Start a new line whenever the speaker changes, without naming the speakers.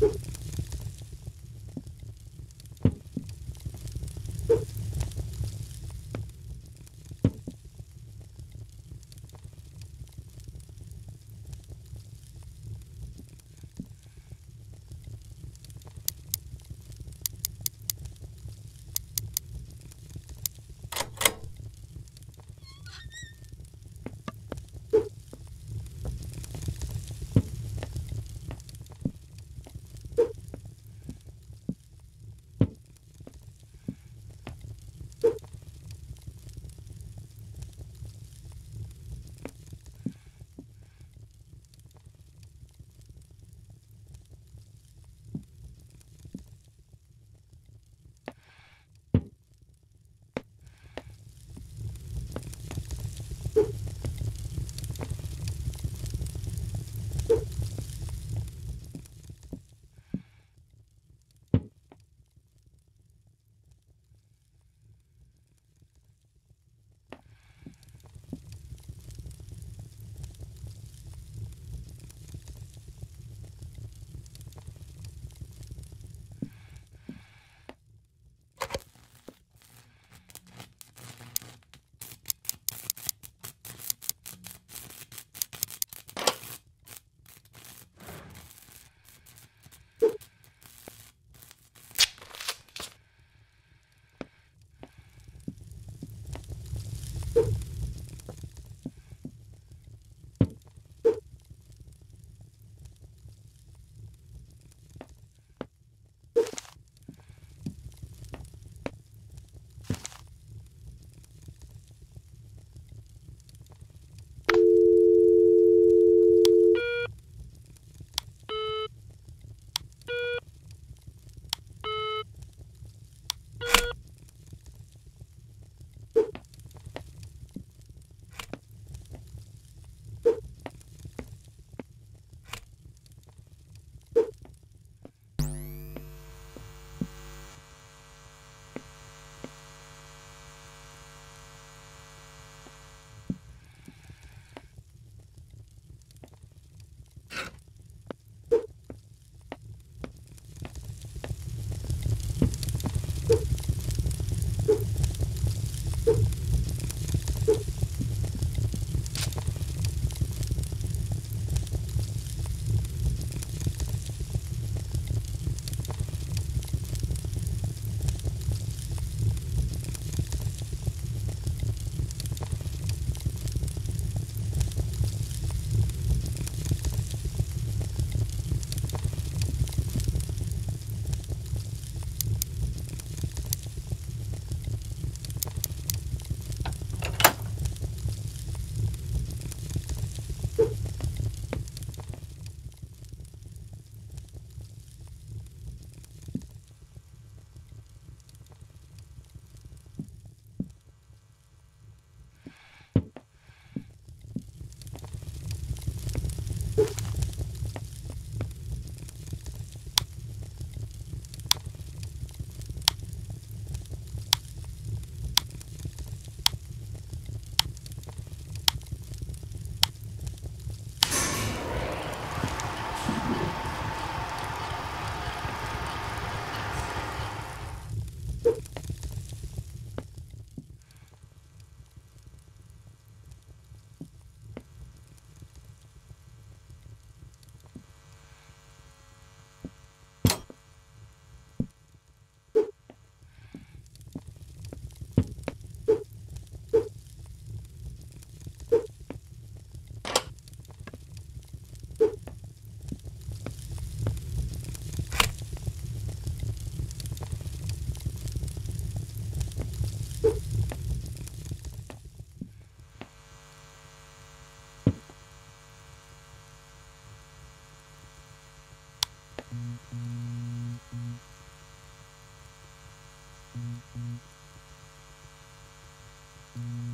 you Thank